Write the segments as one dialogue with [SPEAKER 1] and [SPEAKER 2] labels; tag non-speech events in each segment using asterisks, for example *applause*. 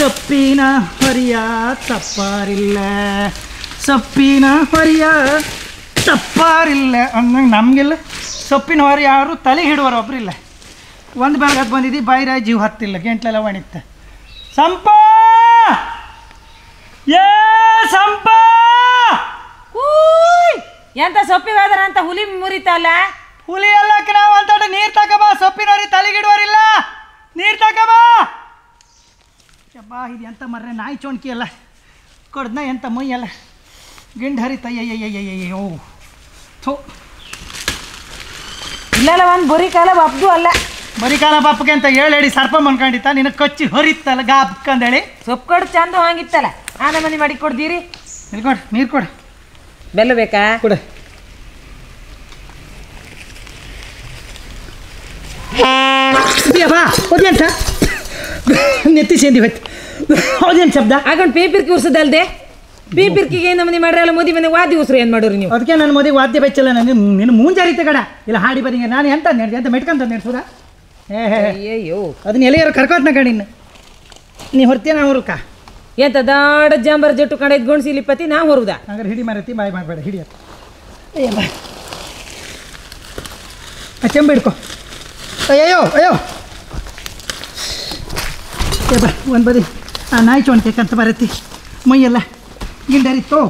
[SPEAKER 1] ಸೊಪ್ಪಿನ ಹೊರಿಯ ತಪ್ಪಾರಿಲ್ಲ. ಸಪ್ಪಿನ ಹೊರಿಯ ತಪ್ಪಾರಿಲ್ಲ ಅಂದಂಗೆ ನಮಗೆಲ್ಲ ಸೊಪ್ಪಿನ ಹೊರ ಯಾರು ತಲೆ ಹಿಡುವರು ಒಬ್ರಿಲ್ಲ ಒಂದು ಬೆಳಗ್ಗೆ ಬಂದಿದ್ದು ಬಾಯಿರ ಜೀವ ಹತ್ತಿಲ್ಲ ಗೆಂಟ್ಲೆಲ್ಲ ಒಣಿತ ಸಂಪ! ಏ ಸಂಪ!
[SPEAKER 2] ಎಂತ ಸೊಪ್ಪಿ ಹೋದ್ರ ಅಂತ ಹುಲಿ ಮುರಿತಲ್ಲ?
[SPEAKER 1] ಹುಲಿ ಎಲ್ಲ ನಾವು ಅಂತ ನೀರು ತಗೋಬಾ ಸೊಪ್ಪಿನವ್ರಿ ತಲೆಗಿಡುವರಿಲ್ಲ ನೀರು ತಕಬಾ ಬಾ ಇದು ಎಂತ ಮರ್ರೆ ನಾಯಿ ಚೋಣಕಿ ಅಲ್ಲ. ಕೊಡ್ದ ಎಂತ ಮೈ ಅಲ್ಲ. ಗಿಂಡ್ ಹರಿತಯ್ಯಯ್ಯಯ್ಯಯ್ಯೋ ಥೋ.
[SPEAKER 2] ಇಲ್ಲಲ್ಲ ಒಂದು ಬರಿ ಕಾಲ ಬಾಪ್ದು ಅಲ್ಲ.
[SPEAKER 1] ಬರಿಕಾಲ ಬಾಪಕ್ಕೆ ಅಂತ ಹೇಳಿ ಸರ್ಪ ಮನ್ಕೊಂಡಿತ್ತ ನಿನ್ನ ಕಚ್ಚಿ ಹೊರಿತ್ತಲ್ಲ ಗಾಪ್ಕಂದೇಳಿ
[SPEAKER 2] ಸೊಪ್ಪು ಕೊಡು ಚಂದ ಹಂಗಿತ್ತಲ್ಲ. ಆನ ಮನೆ ಮಾಡಿ ಕೊಡ್ದೀರಿ.
[SPEAKER 1] ನಿಲ್ಕೊಡು ನೀರು ಕೊಡು.
[SPEAKER 2] ಬೆಲ್ಲ ಬೇಕಾ?
[SPEAKER 1] ಕೊಡು. ಬಾ ನೆತ್ತಿ ಸೇದಿ *laughs* ಹೋಯ್ತು ಅದೇನು ಶಬ್ದ
[SPEAKER 2] ಪೇಪರ್ ಪೇಪಿರ್ಕಿ ಉರ್ಸದಲ್ದೆ? ಪೇಪಿರ್ಕಿಗೆ ಏನು ಮನೆ ಮಾಡ್ರಲ್ಲ ಮೋದಿ ಮನೆ? ವಾದ್ಯ ಉಸ್ರು ಏನು ಮಾಡೋರು ನೀವು?
[SPEAKER 1] ಅದಕ್ಕೆ ನಾನು ಮೋದಿ ವಾದ್ಯ ಬೆಚ್ಚಲ್ಲ ನಾನು ನಿನ್ನ ಮೂಂಜಾರಿತೆ ಕಡ ಇಲ್ಲ ಹಾಡಿ ಬರೀ ನಾನು ಎಂತ ನೆಡ್ದೆ ಎಂತ ಮೆಟ್ಕಂತ ನೆಡ್ಸೋದ.
[SPEAKER 2] ಅಯ್ಯಯ್ಯೋ.
[SPEAKER 1] ಅದನ್ನ ಎಲೆಯಾರು ಕರ್ಕೋತ್ನ ಕಡಿ ಇನ್ನು. ನೀ ಹೊರ್ತೀಯ ನಾ ಹೊರಕ
[SPEAKER 2] ಎಂತ ದಾಡ ಜಾಂಬರ್ ಜಟ್ಟು ಕಡೆ ಗೋಣಿಸಿಲಿ ಪತಿ ನಾ ಹೊರುದ?
[SPEAKER 1] ಹಂಗಾರೆ ಹಿಡಿ ಮಾರತಿ ಬಾಯ್ ಮಾಡಬೇಡ ಹಿಡಿಯ ಅಯ್ಯ ಬಾ ಹಿಡ್ಕೊ. ಅಯ್ಯೋ ಅಯ್ಯೋ. ಏ ಬಾ ಒಂದು ಬದಿ. ಆ ನಾಯಿ ಚೊಣ್ಕೆಕಂತ ಬರತಿ ಮೈಯೆಲ್ಲ ಗಿಂಡರಿತ್ತು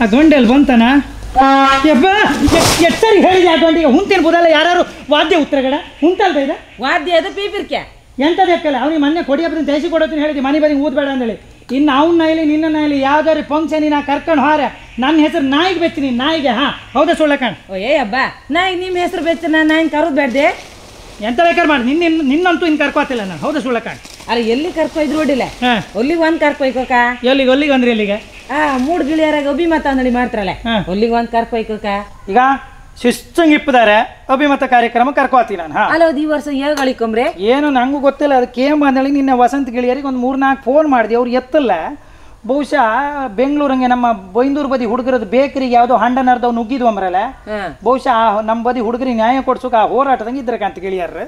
[SPEAKER 1] ಆ ಗಂಡಲ್ಲಿ ಬಂತನ? ಯಬ್ಬ ಎಷ್ಟರಿ ಹೇಳಿದೆ ಆ ದೊಂಡಿಗೆ? ಹುಂತಿನ ಬುದಲ್ಲ ಯಾರು ವಾದ್ಯ ಉತ್ತರಗಡ? ಹುಂತಲ್ದ ಇದೆ?
[SPEAKER 2] ವಾದ್ಯ ಅದು ಪೀಪಿರ್ಕೆ
[SPEAKER 1] ಎಂಥದ್ದು ಎಕ್ಕಲ್ಲ ಅವ್ನಿಗೆ ಮೊನ್ನೆ ಕೊಡಿಯಪ್ಪನ ದೈಸಿ ಕೊಡೋತೀನಿ ಹೇಳಿದ್ವಿ ಮನೆ ಬದಿ ಊದ್ಬೇಡ ಅಂದೇಳಿ. ಇನ್ನು ಅವ್ನ ಇಲ್ಲಿ ನಿನ್ನ ಇಲ್ಲಿ ಯಾವ್ದಾರು ಫಂಕ್ಷನ್ ನಾ ಕರ್ಕೊಂಡು ಹಾರ. ನನ್ನ ಹೆಸರು ನಾಯಿಗೆ ಬೆಚ್ಚಿನಿ ನಾಯಿಗೆ ಹಾ? ಹೌದಾ ಸುಳ್ಳ ಕಣ್?
[SPEAKER 2] ಓ ಏ ಅಬ್ಬ ನಾಯಿ ನಿಮ್ಮ ಹೆಸರು ಬೆಚ್ಚ ನಾನು ನಾ ಕರೋದು ಬೇಡ್ದೆ
[SPEAKER 1] ಎಂತ ಬೇಕಾದ್ರೆ ಮಾಡಿ. ನಿನ್ನ ನಿನ್ನ- ನಿನ್ನಂತೂ ಇನ್ನು ಕರ್ಕೋತಿಲ್ಲ ನಾನು. ಹೌದಾ ಸುಳ್ಳ ಕಾಣ್?
[SPEAKER 2] ಅರೆ ಎಲ್ಲಿ ಕರ್ಕೊಯ್ದ್ರು ನೋಡಿಲ್ಲ
[SPEAKER 1] ಹಾಂ.
[SPEAKER 2] ಒಲ್ಲಿಗೆ ಒಂದು ಕರ್ಕೊಯ್ಕೋಕ?
[SPEAKER 1] ಎಲ್ಲಿಗೆ ಅಲ್ಲಿಗೆ ಅಂದ್ರೆ ಎಲ್ಲಿಗೆ?
[SPEAKER 2] ಆ ಮೂಡ್ ಗಿಳಿಯರಾಗ ಅಭಿಮತ ಅಂದಳಿ ಮಾಡ್ತಾರಲ್ಲ. ಒಲ್ಲಿಗೆ ಒಂದು ಕರ್ಕೊಯ್ಕೋಕ?
[SPEAKER 1] ಈಗ ಶಿಸ್ತಂಗೆ ಇಪ್ಪದಾರೆ ಅಭಿಮತ ಕಾರ್ಯಕ್ರಮ ಕರ್ಕೋತೀನಿ ನಾನು ಅಲ್ಲ
[SPEAKER 2] ಅಲ್ಲ ಈ ವರ್ಷ ಹೇಗೆ ಗಳಿಕೊಂಬ್ರೆ
[SPEAKER 1] ಏನು ನಂಗು ಗೊತ್ತಿಲ್ಲ ಅದಕ್ಕೆ ಏನು ಬಂದಳಿ ನಿನ್ನೆ ವಸಂತ ಗಿಳಿಯರಿಗೆ ಒಂದು ಮೂರು ನಾಲ್ಕು ಫೋನ್ ಮಾಡಿದೆ ಅವ್ರು ಎತ್ತಲ್ಲ. ಬಹುಶಃ ಬೆಂಗಳೂರಂಗೆ ನಮ್ಮ ಬೈಂದೂರು ಬದಿ ಹುಡುಗರದ್ದು ಬೇಕರಿಗೆ ಯಾವುದೋ ಹಂಡನರ್ದವ್ ನುಗ್ಗಿದ್ವು ಅಂಬ್ರಲ್ಲ ಬಹುಶಃ ಆ ನಮ್ಮ ಬದಿ ಹುಡುಗರಿಗೆ ನ್ಯಾಯ ಕೊಡ್ಸೋಕೆ ಆ ಹೋರಾಟದಂಗೆ ಇದ್ರಕ ಅಂತ ಗೆಳೆಯರು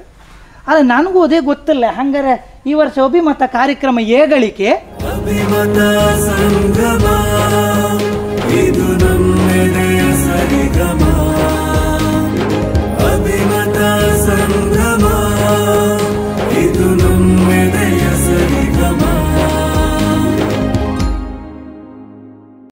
[SPEAKER 1] ಅಲ್ಲ ನನಗೂ ಅದೇ ಗೊತ್ತಿಲ್ಲ ಹಂಗಾರೆ ಈ ವರ್ಷ ಅಭಿಮತ ಕಾರ್ಯಕ್ರಮ ಏಗಳಿಕೆ.
[SPEAKER 3] ಅಭಿಮತ ಸಂಗಮ.